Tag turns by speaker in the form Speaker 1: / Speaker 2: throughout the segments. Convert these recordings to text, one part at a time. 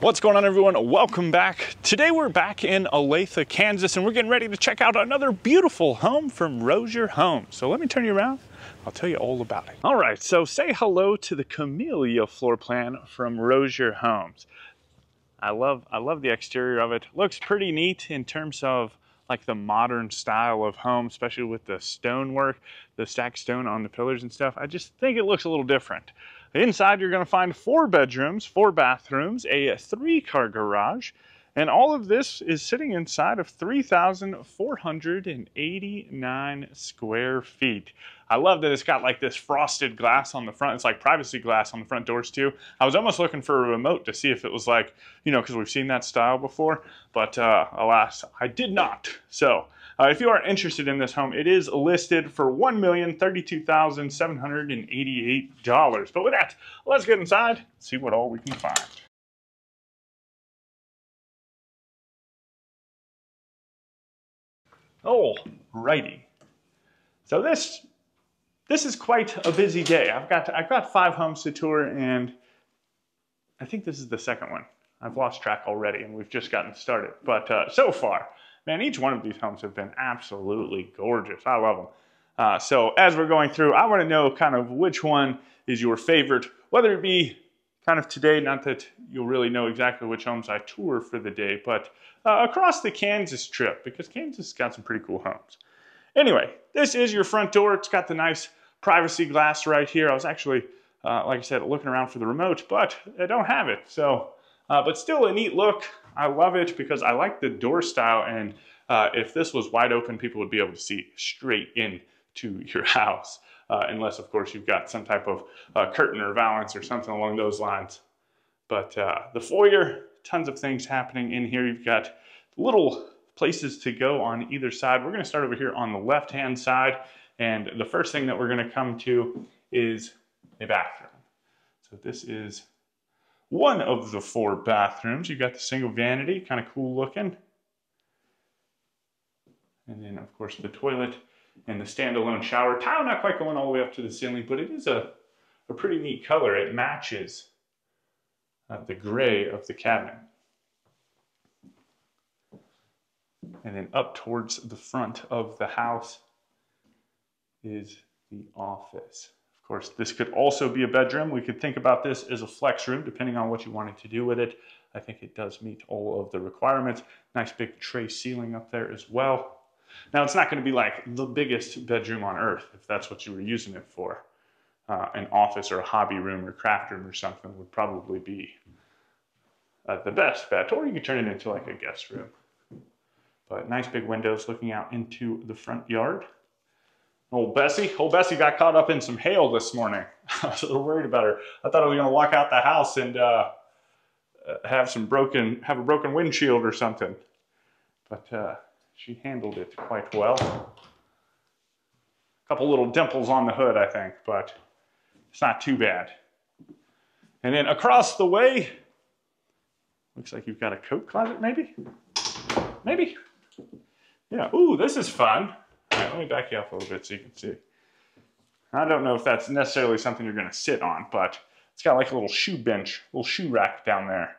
Speaker 1: What's going on everyone? Welcome back. Today we're back in Olathe, Kansas, and we're getting ready to check out another beautiful home from Roeser Homes. So let me turn you around. I'll tell you all about it. All right, so say hello to the Camellia floor plan from Roeser Homes. I love, I love the exterior of it. Looks pretty neat in terms of like the modern style of home, especially with the stonework, the stacked stone on the pillars and stuff. I just think it looks a little different. Inside, you're going to find four bedrooms, four bathrooms, a three car garage, and all of this is sitting inside of 3,489 square feet. I love that it's got like this frosted glass on the front. It's like privacy glass on the front doors too. I was almost looking for a remote to see if it was like, you know, because we've seen that style before, but uh, alas, I did not. So uh, if you are interested in this home, it is listed for $1,032,788. But with that, let's get inside, see what all we can find. Oh, righty. So this this is quite a busy day. I've got I've got five homes to tour, and I think this is the second one. I've lost track already, and we've just gotten started. But uh, so far, man, each one of these homes have been absolutely gorgeous. I love them. Uh, so as we're going through, I want to know kind of which one is your favorite, whether it be kind of today, not that you'll really know exactly which homes I tour for the day, but uh, across the Kansas trip, because Kansas has got some pretty cool homes. Anyway, this is your front door. It's got the nice privacy glass right here. I was actually, uh, like I said, looking around for the remote, but I don't have it. So, uh, but still a neat look. I love it because I like the door style and uh, if this was wide open, people would be able to see straight in to your house. Uh, unless, of course, you've got some type of uh, curtain or valance or something along those lines. But uh, the foyer, tons of things happening in here. You've got little places to go on either side. We're going to start over here on the left-hand side. And the first thing that we're going to come to is a bathroom. So this is one of the four bathrooms. You've got the single vanity, kind of cool looking. And then, of course, the toilet and the standalone shower. Tile not quite going all the way up to the ceiling, but it is a, a pretty neat color. It matches uh, the gray of the cabinet. And then up towards the front of the house is the office. Of course, this could also be a bedroom. We could think about this as a flex room, depending on what you wanted to do with it. I think it does meet all of the requirements. Nice big tray ceiling up there as well. Now, it's not going to be like the biggest bedroom on earth, if that's what you were using it for. Uh, an office or a hobby room or craft room or something would probably be uh, the best bet. Or you could turn it into like a guest room. But nice big windows looking out into the front yard. Old Bessie, old Bessie got caught up in some hail this morning. I was a little worried about her. I thought I was going to walk out the house and uh, uh, have some broken, have a broken windshield or something. But uh, she handled it quite well. A couple little dimples on the hood, I think, but it's not too bad. And then across the way, looks like you've got a coat closet, maybe? Maybe? Yeah, ooh, this is fun. Right, let me back you up a little bit so you can see. I don't know if that's necessarily something you're going to sit on, but it's got like a little shoe bench, little shoe rack down there.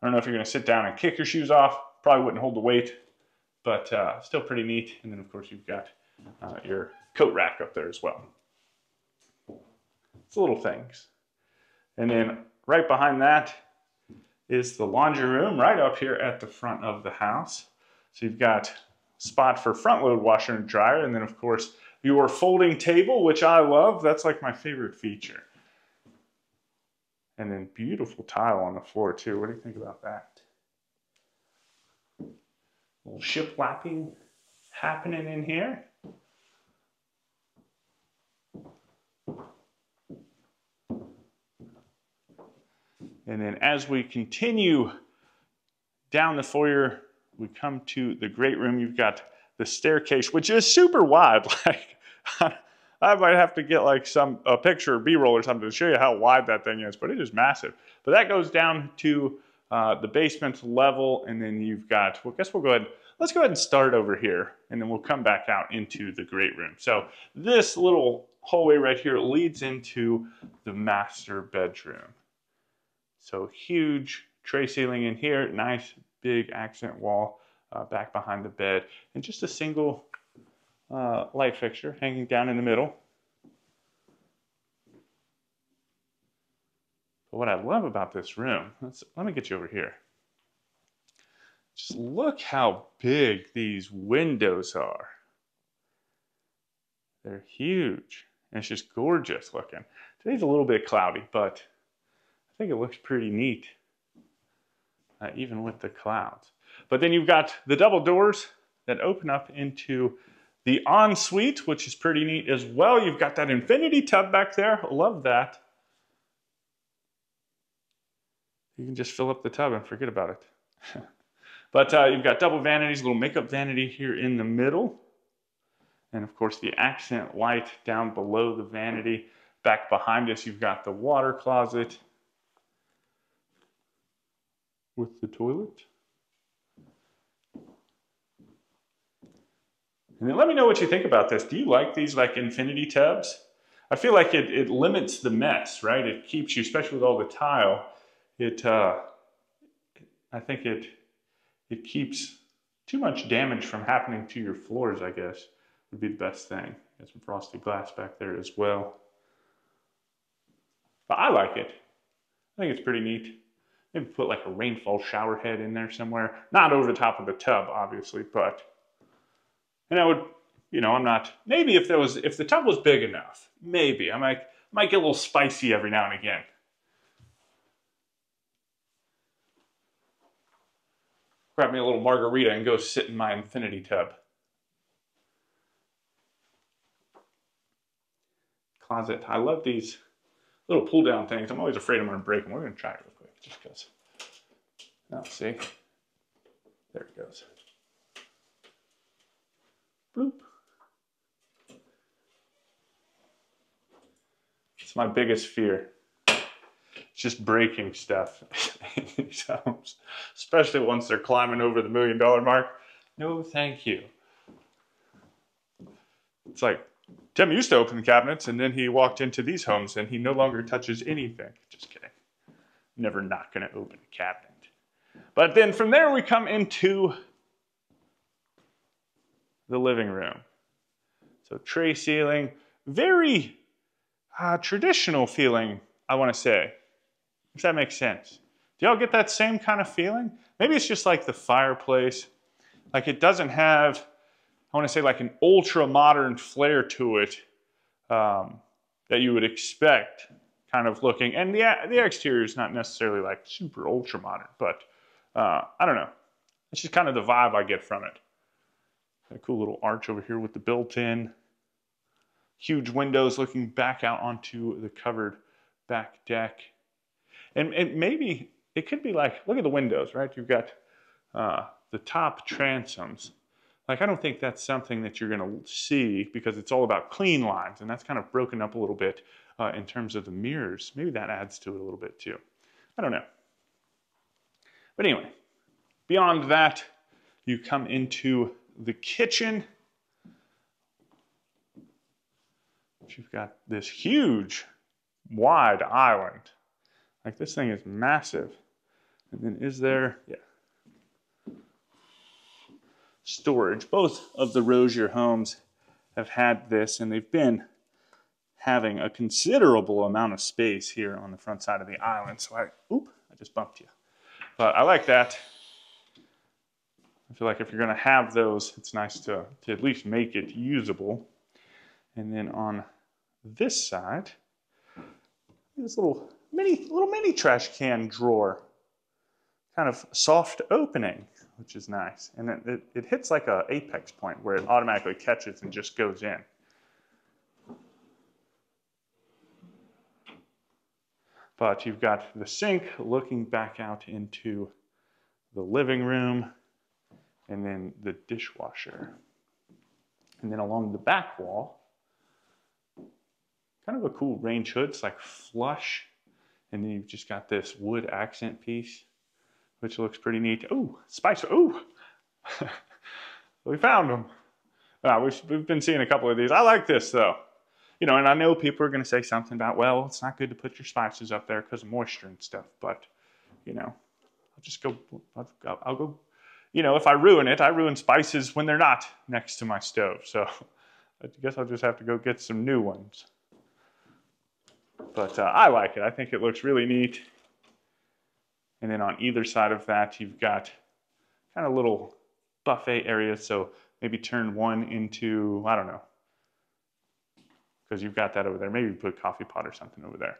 Speaker 1: I don't know if you're going to sit down and kick your shoes off. Probably wouldn't hold the weight, but uh, still pretty neat. And then, of course, you've got uh, your coat rack up there as well. It's little things. And then right behind that is the laundry room right up here at the front of the house. So you've got spot for front load washer and dryer. And then of course your folding table, which I love. That's like my favorite feature. And then beautiful tile on the floor too. What do you think about that? A little shiplapping happening in here. And then as we continue down the foyer, we come to the great room. You've got the staircase, which is super wide. Like I might have to get like some a picture B-roll or something to show you how wide that thing is, but it is massive. But that goes down to uh, the basement level, and then you've got. Well, I guess we'll go ahead. Let's go ahead and start over here, and then we'll come back out into the great room. So this little hallway right here leads into the master bedroom. So huge tray ceiling in here, nice big accent wall uh, back behind the bed, and just a single uh, light fixture hanging down in the middle. But what I love about this room, let me get you over here. Just look how big these windows are. They're huge. And it's just gorgeous looking. Today's a little bit cloudy, but I think it looks pretty neat, uh, even with the clouds. But then you've got the double doors that open up into the ensuite, which is pretty neat as well. You've got that infinity tub back there. Love that. You can just fill up the tub and forget about it. but uh, you've got double vanities, little makeup vanity here in the middle. And of course the accent light down below the vanity. Back behind us, you've got the water closet with the toilet. And then let me know what you think about this. Do you like these like infinity tubs? I feel like it, it limits the mess, right? It keeps you, especially with all the tile, it, uh, I think it, it keeps too much damage from happening to your floors, I guess, would be the best thing. Got some frosted glass back there as well. But I like it. I think it's pretty neat. Maybe put like a rainfall shower head in there somewhere. Not over the top of the tub, obviously, but and I would, you know, I'm not, maybe if there was, if the tub was big enough, maybe I might, might get a little spicy every now and again. Grab me a little margarita and go sit in my infinity tub. Closet. I love these little pull down things. I'm always afraid I'm going to break them. We're going to try it real quick just goes. Now, see? There it goes. Bloop. It's my biggest fear. It's just breaking stuff especially once they're climbing over the million dollar mark. No, thank you. It's like Tim used to open the cabinets and then he walked into these homes and he no longer touches anything. Just kidding. Never not going to open a cabinet. But then from there we come into the living room. So tray ceiling, very uh, traditional feeling, I want to say, if that makes sense. Do y'all get that same kind of feeling? Maybe it's just like the fireplace. Like it doesn't have, I want to say like an ultra modern flair to it um, that you would expect kind of looking. And the, the exterior is not necessarily like super ultra modern, but uh, I don't know. It's just kind of the vibe I get from it. A cool little arch over here with the built-in. Huge windows looking back out onto the covered back deck. And, and maybe it could be like, look at the windows, right? You've got uh, the top transoms. Like, I don't think that's something that you're going to see because it's all about clean lines, and that's kind of broken up a little bit uh, in terms of the mirrors. Maybe that adds to it a little bit too. I don't know. But anyway, beyond that, you come into the kitchen. You've got this huge, wide island. Like this thing is massive. And then is there, yeah, storage. Both of the Roeser homes have had this and they've been having a considerable amount of space here on the front side of the island. So I, oop, I just bumped you. But I like that. I feel like if you're going to have those, it's nice to, to at least make it usable. And then on this side, this little mini, little mini trash can drawer. Kind of soft opening, which is nice. And it, it, it hits like a apex point where it automatically catches and just goes in. But you've got the sink looking back out into the living room and then the dishwasher. And then along the back wall, kind of a cool range hood. It's like flush. And then you've just got this wood accent piece, which looks pretty neat. Oh, spicer. Oh, we found them. Uh, we've, we've been seeing a couple of these. I like this though. You know, and I know people are going to say something about, well, it's not good to put your spices up there because of moisture and stuff. But, you know, I'll just go, I'll, I'll go, you know, if I ruin it, I ruin spices when they're not next to my stove. So I guess I'll just have to go get some new ones. But uh, I like it. I think it looks really neat. And then on either side of that, you've got kind of little buffet areas. So maybe turn one into, I don't know, because you've got that over there. Maybe put a coffee pot or something over there.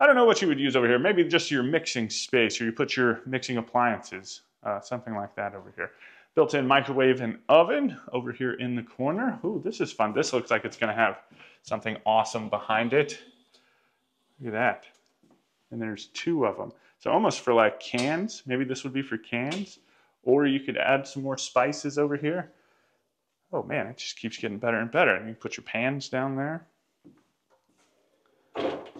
Speaker 1: I don't know what you would use over here. Maybe just your mixing space or you put your mixing appliances, uh, something like that over here. Built-in microwave and oven over here in the corner. Ooh, this is fun. This looks like it's gonna have something awesome behind it. Look at that. And there's two of them. So almost for like cans, maybe this would be for cans, or you could add some more spices over here. Oh man, it just keeps getting better and better. And you put your pans down there.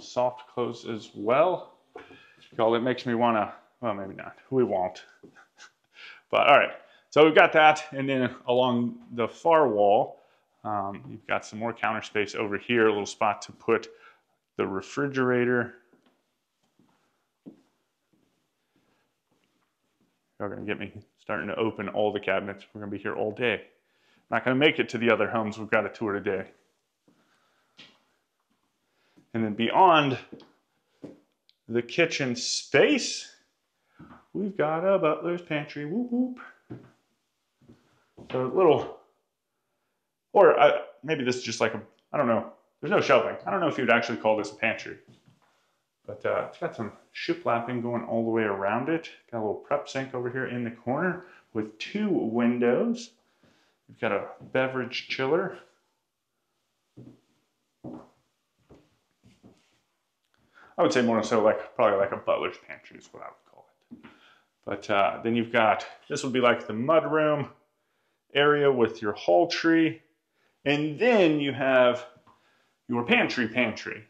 Speaker 1: Soft close as well. God, it makes me want to, well, maybe not. We won't. but all right, so we've got that. And then along the far wall, um, you've got some more counter space over here, a little spot to put the refrigerator. Going to get me starting to open all the cabinets. We're to be here all day. Not going to make it to the other homes we've got a tour today. And then beyond the kitchen space, we've got a butler's pantry. Whoop whoop. So a little, or uh, maybe this is just like a, I don't know. There's no shelving. I don't know if you'd actually call this a pantry. But uh, it's got some shiplapping going all the way around it. Got a little prep sink over here in the corner with two windows. We've got a beverage chiller. I would say more so like probably like a butler's pantry is what I would call it. But uh, then you've got, this would be like the mudroom area with your hall tree. And then you have your pantry pantry.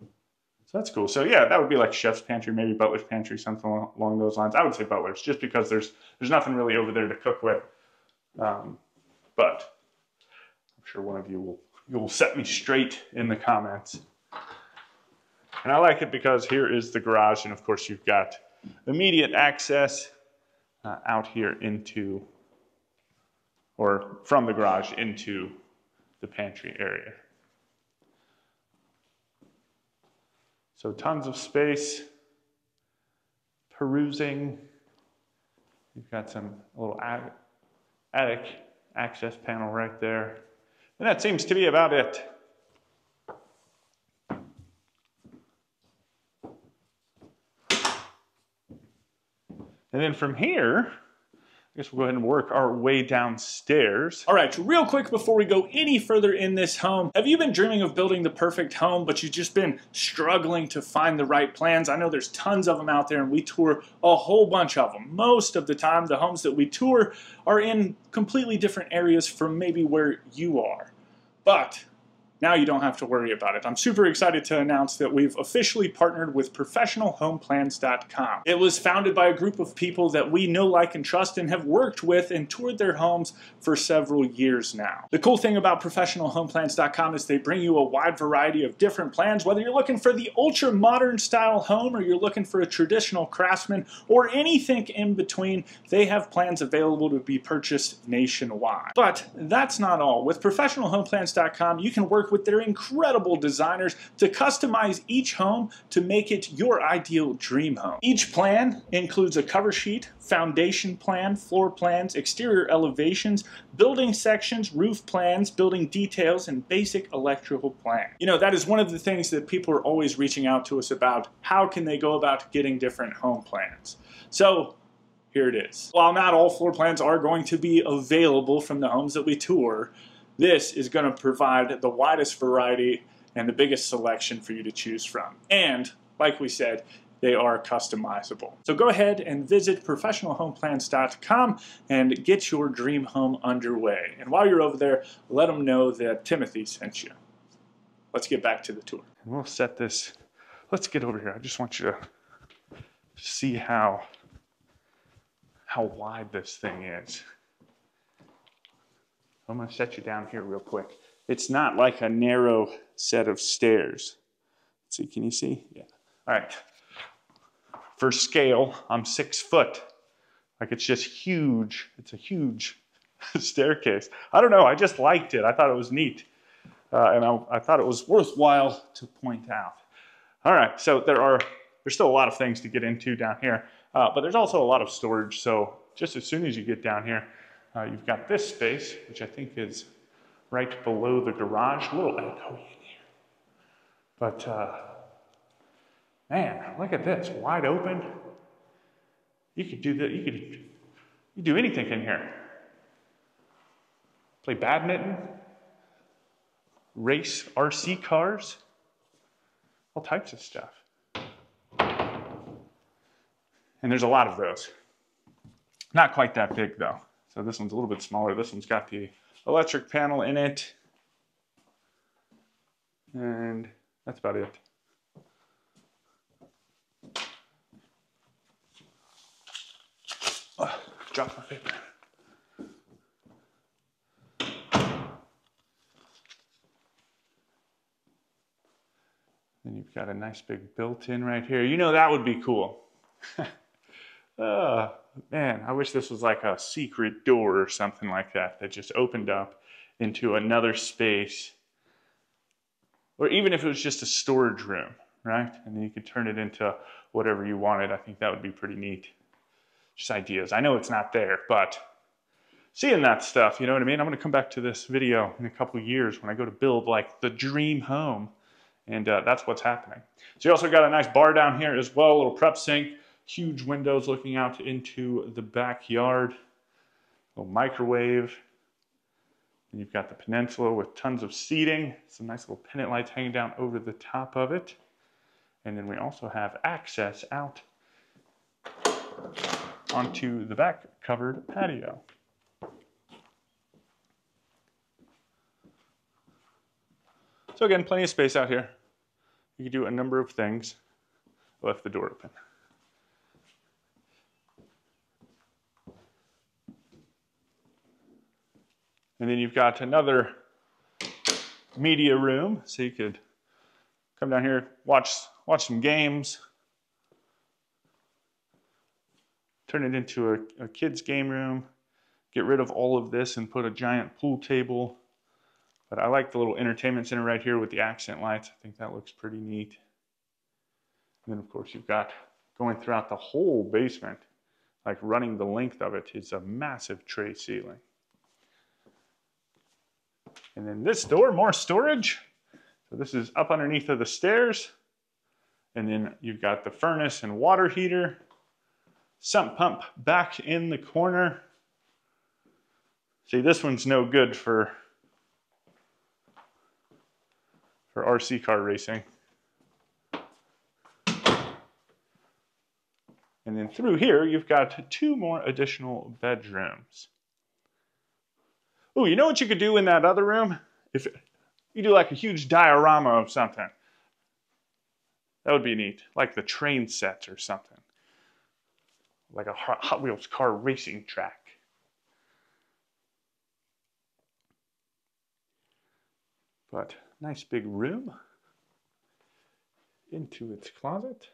Speaker 1: So that's cool. So yeah, that would be like chef's pantry, maybe butler's pantry, something along those lines. I would say butler's just because there's there's nothing really over there to cook with. Um, but I'm sure one of you will you will set me straight in the comments. And I like it because here is the garage, and of course you've got immediate access uh, out here into, or from the garage into the pantry area. So tons of space, perusing. You've got some little attic access panel right there. And that seems to be about it. And then from here, I guess we'll go ahead and work our way downstairs.
Speaker 2: All right, real quick before we go any further in this home, have you been dreaming of building the perfect home, but you've just been struggling to find the right plans? I know there's tons of them out there, and we tour a whole bunch of them. Most of the time, the homes that we tour are in completely different areas from maybe where you are. But now you don't have to worry about it. I'm super excited to announce that we've officially partnered with ProfessionalHomeplans.com. It was founded by a group of people that we know, like, and trust and have worked with and toured their homes for several years now. The cool thing about ProfessionalHomeplans.com is they bring you a wide variety of different plans, whether you're looking for the ultra modern style home or you're looking for a traditional craftsman or anything in between, they have plans available to be purchased nationwide. But that's not all. With ProfessionalHomeplans.com, you can work with their incredible designers to customize each home to make it your ideal dream home. Each plan includes a cover sheet, foundation plan, floor plans, exterior elevations, building sections, roof plans, building details, and basic electrical plan. You know, that is one of the things that people are always reaching out to us about. How can they go about getting different home plans? So here it is. While not all floor plans are going to be available from the homes that we tour, this is going to provide the widest variety and the biggest selection for you to choose from. And, like we said, they are customizable. So go ahead and visit professionalhomeplans.com and get your dream home underway. And while you're over there, let them know that Timothy sent you. Let's get back to the tour.
Speaker 1: We'll set this, let's get over here. I just want you to see how, how wide this thing is. I'm going to set you down here real quick. It's not like a narrow set of stairs. Let's see, can you see? Yeah. All right. for scale. I'm six foot. Like it's just huge. It's a huge staircase. I don't know. I just liked it. I thought it was neat. Uh, and I, I thought it was worthwhile to point out. All right, so there are, there's still a lot of things to get into down here, uh, but there's also a lot of storage. So just as soon as you get down here, uh, you've got this space, which I think is right below the garage. A little echoey in here. But uh, man, look at this, wide open. You could do that, you could, you do anything in here. Play badminton, race RC cars, all types of stuff. And there's a lot of those. Not quite that big though. So this one's a little bit smaller. This one's got the electric panel in it. And that's about it. Oh, drop my paper. Then you've got a nice big built-in right here. You know that would be cool. uh, man, I wish this was like a secret door or something like that that just opened up into another space. Or even if it was just a storage room, right? And then you could turn it into whatever you wanted. I think that would be pretty neat. Just ideas. I know it's not there, but seeing that stuff, you know what I mean? I'm going to come back to this video in a couple years when I go to build like the dream home. And uh, that's what's happening. So you also got a nice bar down here as well, a little prep sink, huge windows looking out into the backyard, little microwave. And you've got the peninsula with tons of seating, some nice little pennant lights hanging down over the top of it. And then we also have access out onto the back covered patio. So again, plenty of space out here. You can do a number of things. I left the door open. And then you've got another media room, so you could come down here, watch, watch some games, turn it into a, a kid's game room, get rid of all of this and put a giant pool table but I like the little entertainment center right here with the accent lights. I think that looks pretty neat. And then of course you've got going throughout the whole basement, like running the length of it, is a massive tray ceiling. And then this door, more storage. So this is up underneath of the stairs. And then you've got the furnace and water heater. Sump pump back in the corner. See, this one's no good for for RC car racing. And then through here, you've got two more additional bedrooms. Oh, you know what you could do in that other room? If you do like a huge diorama of something. That would be neat, like the train sets or something. Like a Hot Wheels car racing track. But Nice big room into its closet.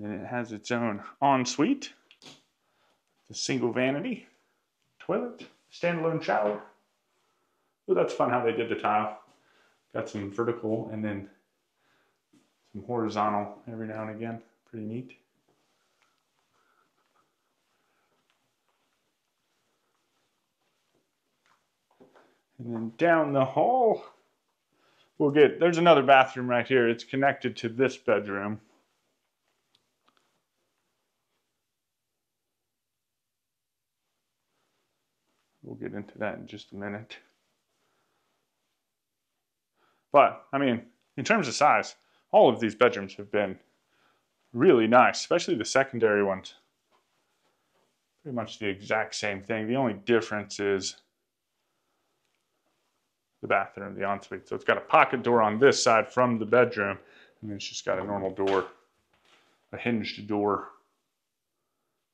Speaker 1: And then it has its own ensuite, the single vanity, toilet, standalone shower. Oh, that's fun how they did the tile. Got some vertical and then some horizontal every now and again. Pretty neat. And then down the hall, we'll get, there's another bathroom right here. It's connected to this bedroom. We'll get into that in just a minute. But, I mean, in terms of size, all of these bedrooms have been really nice, especially the secondary ones. Pretty much the exact same thing. The only difference is the bathroom, the ensuite. So it's got a pocket door on this side from the bedroom, and then it's just got a normal door, a hinged door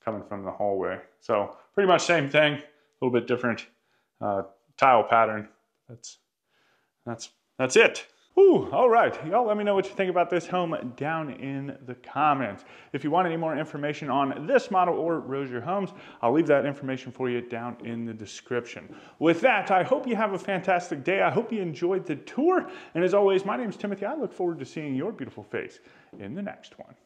Speaker 1: coming from the hallway. So pretty much same thing, little bit different uh, tile pattern. That's that's that's it. Ooh, all right. Y'all let me know what you think about this home down in the comments. If you want any more information on this model or Roeser Homes, I'll leave that information for you down in the description. With that, I hope you have a fantastic day. I hope you enjoyed the tour. And as always, my name is Timothy. I look forward to seeing your beautiful face in the next one.